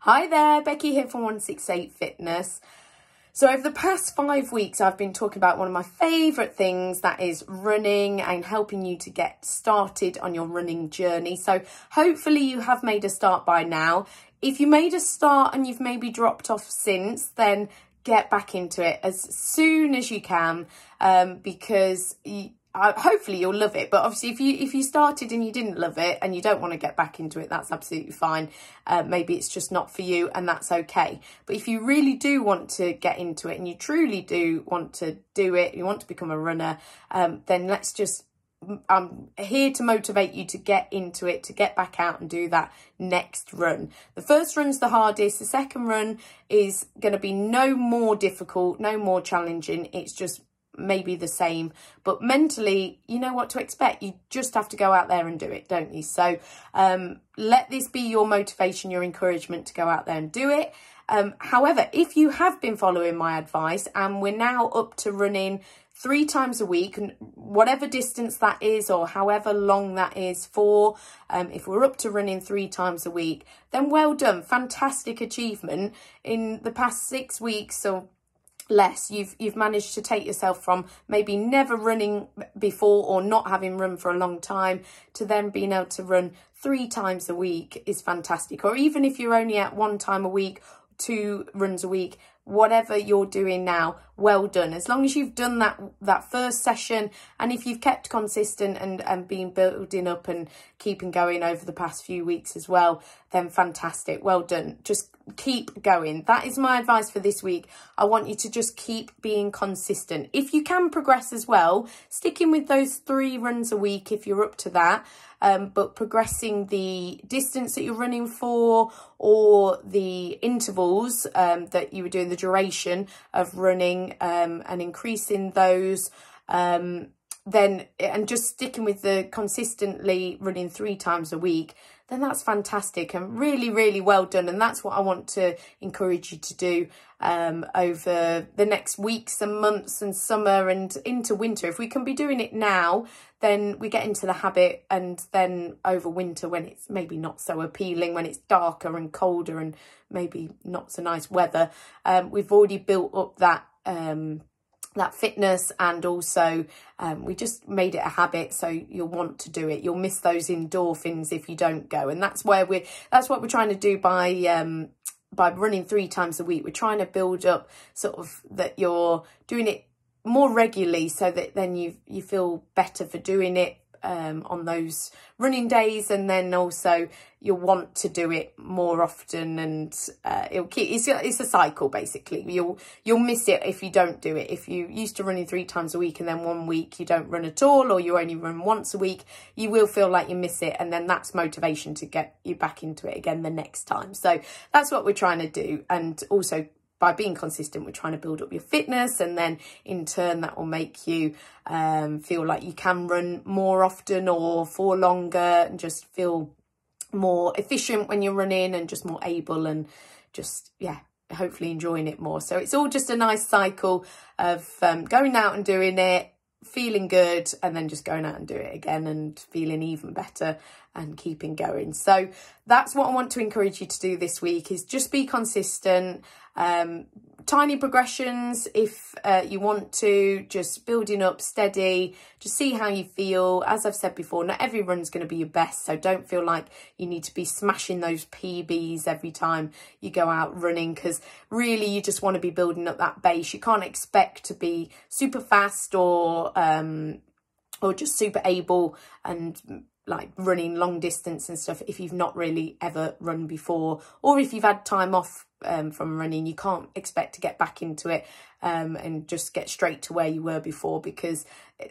Hi there, Becky here from 168 Fitness. So over the past five weeks, I've been talking about one of my favourite things, that is running and helping you to get started on your running journey. So hopefully you have made a start by now. If you made a start and you've maybe dropped off since, then get back into it as soon as you can um, because uh, hopefully you'll love it but obviously if you if you started and you didn't love it and you don't want to get back into it that's absolutely fine uh, maybe it's just not for you and that's okay but if you really do want to get into it and you truly do want to do it you want to become a runner um, then let's just I'm here to motivate you to get into it, to get back out and do that next run. The first run's the hardest. The second run is going to be no more difficult, no more challenging. It's just maybe the same. But mentally you know what to expect. You just have to go out there and do it don't you? So um, let this be your motivation your encouragement to go out there and do it. Um, however if you have been following my advice and we're now up to running three times a week and whatever distance that is or however long that is for um, if we're up to running three times a week then well done. Fantastic achievement. In the past six weeks or less. You've you've managed to take yourself from maybe never running before or not having run for a long time to then being able to run three times a week is fantastic. Or even if you're only at one time a week two runs a week whatever you're doing now well done. As long as you've done that that first session and if you've kept consistent and and been building up and keeping going over the past few weeks as well then fantastic. Well done. Just keep going. That is my advice for this week. I want you to just keep being consistent. If you can progress as well sticking with those three runs a week if you're up to that um, but progressing the distance that you're running for or the intervals um, that you were doing, the duration of running um, and increasing those um, then and just sticking with the consistently running three times a week then that's fantastic and really really well done. And that's what I want to encourage you to do um, over the next weeks and months and summer and into winter. If we can be doing it now then we get into the habit and then over winter when it's maybe not so appealing when it's darker and colder and maybe not so nice weather um, we've already built up that um, that fitness and also um, we just made it a habit so you'll want to do it. You'll miss those endorphins if you don't go. And that's where we're that's what we're trying to do by um by running three times a week. We're trying to build up sort of that you're doing it more regularly so that then you you feel better for doing it um, on those running days and then also you'll want to do it more often and uh, it'll keep it's a, it's a cycle basically. You'll you'll miss it if you don't do it. If you used to running three times a week and then one week you don't run at all or you only run once a week you will feel like you miss it and then that's motivation to get you back into it again the next time. So that's what we're trying to do and also by being consistent, we're trying to build up your fitness and then in turn that will make you um, feel like you can run more often or for longer and just feel more efficient when you're running and just more able and just, yeah, hopefully enjoying it more. So it's all just a nice cycle of um, going out and doing it, feeling good and then just going out and do it again and feeling even better and keeping going so that's what i want to encourage you to do this week is just be consistent um, tiny progressions if uh, you want to, just building up steady, just see how you feel. As I've said before, not every run's going to be your best, so don't feel like you need to be smashing those PBs every time you go out running because really you just want to be building up that base. You can't expect to be super fast or um, or just super able and like running long distance and stuff if you've not really ever run before or if you've had time off um, from running you can't expect to get back into it um, and just get straight to where you were before because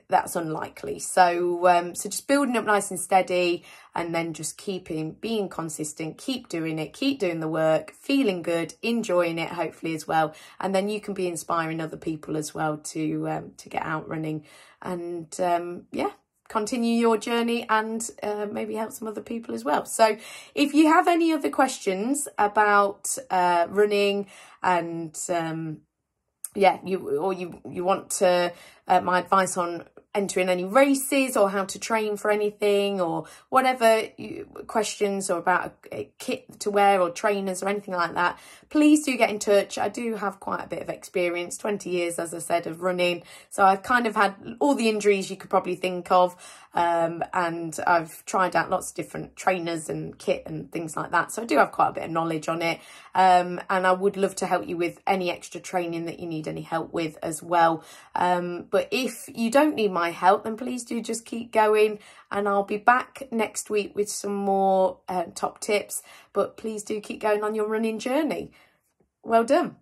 that's unlikely. So um, so just building up nice and steady and then just keeping being consistent keep doing it keep doing the work feeling good enjoying it hopefully as well. And then you can be inspiring other people as well to um, to get out running. And um, yeah continue your journey and uh, maybe help some other people as well. So if you have any other questions about uh, running and um, yeah, you or you you want to uh, my advice on entering any races or how to train for anything or whatever questions or about a, kit to wear or trainers or anything like that, please do get in touch. I do have quite a bit of experience, 20 years, as I said, of running. So I've kind of had all the injuries you could probably think of. Um, and I've tried out lots of different trainers and kit and things like that. So I do have quite a bit of knowledge on it. Um, and I would love to help you with any extra training that you need any help with as well. Um, but if you don't need my help, then please do just keep going. And I'll be back next week with some more uh, top tips. But please do keep going on your running journey. Well done.